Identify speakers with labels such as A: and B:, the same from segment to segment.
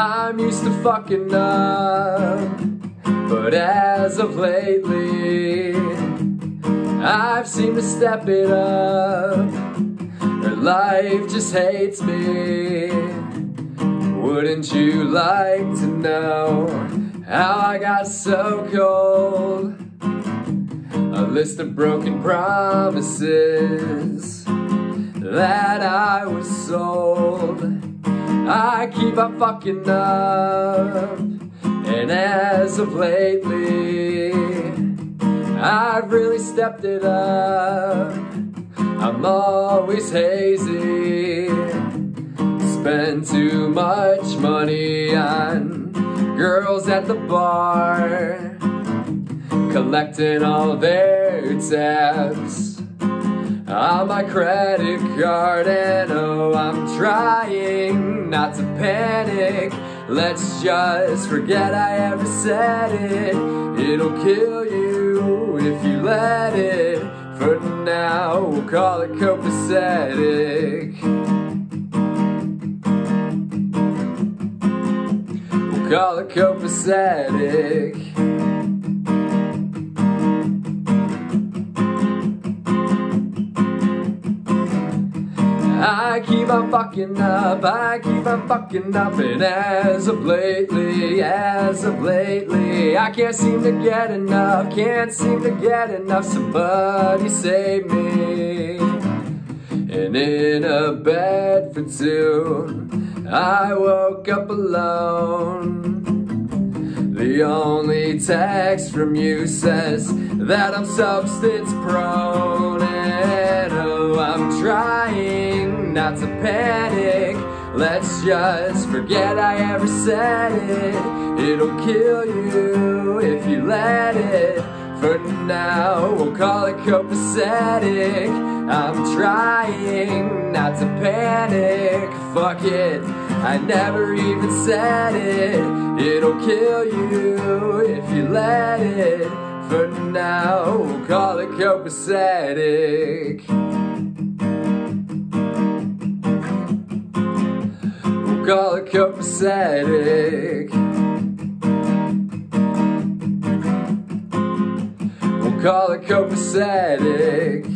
A: I'm used to fucking up, but as of lately, I've seemed to step it up. Her life just hates me. Wouldn't you like to know how I got so cold? A list of broken promises that I was sold. I keep on fucking up, and as of lately, I've really stepped it up. I'm always hazy, spend too much money on girls at the bar, collecting all their tabs on my credit card, and oh, I'm trying not to panic. Let's just forget I ever said it. It'll kill you if you let it. For now, we'll call it copacetic. We'll call it copacetic. I keep on fucking up, I keep on fucking up, and as of lately, as of lately, I can't seem to get enough, can't seem to get enough, somebody save me. And in a bed for two, I woke up alone. The only text from you says that I'm substance prone, not to panic. Let's just forget I ever said it. It'll kill you if you let it. For now, we'll call it copacetic. I'm trying not to panic. Fuck it, I never even said it. It'll kill you if you let it. For now, we'll call it copacetic. Call it copacetic. We'll call it copacetic.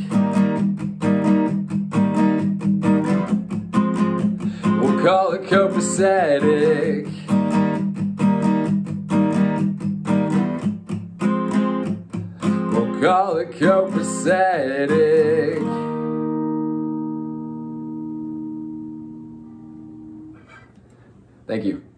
A: We'll call it copacetic. We'll call it copacetic. Thank you.